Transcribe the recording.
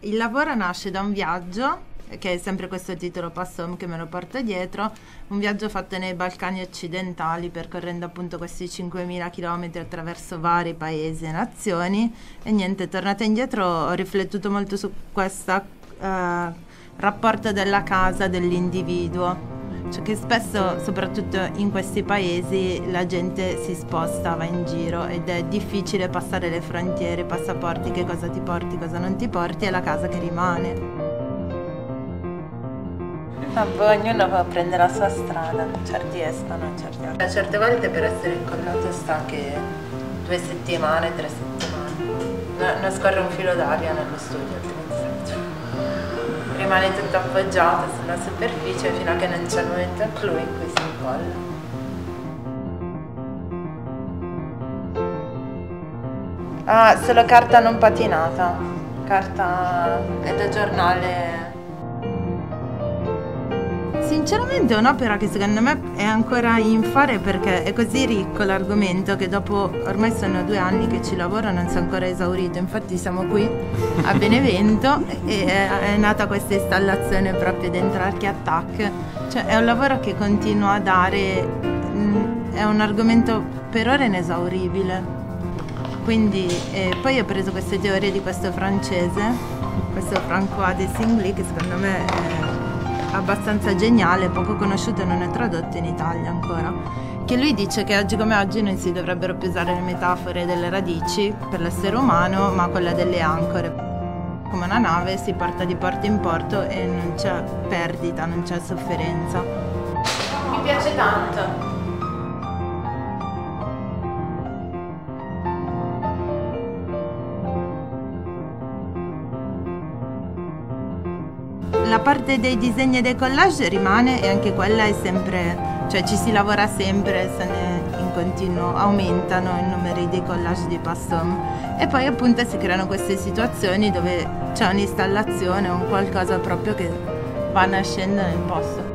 Il lavoro nasce da un viaggio che è sempre questo titolo Passom che me lo porto dietro, un viaggio fatto nei Balcani occidentali percorrendo appunto questi 5.000 km attraverso vari paesi e nazioni e niente, tornata indietro ho riflettuto molto su questo eh, rapporto della casa, dell'individuo. Cioè che spesso, soprattutto in questi paesi, la gente si sposta, va in giro ed è difficile passare le frontiere, i passaporti, che cosa ti porti, cosa non ti porti, è la casa che rimane. Vabbè, ognuno va a prendere la sua strada, certi escono, certi altri. Certe volte per essere incollato sta che due settimane, tre settimane. non scorre un filo d'aria nello studio, altrimenti rimane tutto appoggiato sulla superficie fino a che non c'è il momento clou in cui si incolla. Ah, solo carta non patinata, carta è da giornale Sinceramente è un'opera che secondo me è ancora in fare perché è così ricco l'argomento che dopo ormai sono due anni che ci lavoro non si è ancora esaurito. Infatti siamo qui a Benevento e è nata questa installazione proprio dentro Archi Attack. Cioè è un lavoro che continua a dare, mm, è un argomento per ora inesauribile. Quindi eh, poi ho preso queste teorie di questo francese, questo Francois de Singly che secondo me è abbastanza geniale, poco conosciuto e non è tradotto in Italia ancora, che lui dice che oggi come oggi non si dovrebbero più usare le metafore delle radici per l'essere umano, ma quella delle ancore. Come una nave si porta di porto in porto e non c'è perdita, non c'è sofferenza. Mi piace tanto. La parte dei disegni e dei collage rimane e anche quella è sempre, cioè ci si lavora sempre, se ne in continuo aumentano i numeri dei collage di Passom e poi appunto si creano queste situazioni dove c'è un'installazione un qualcosa proprio che va nascendo nel posto.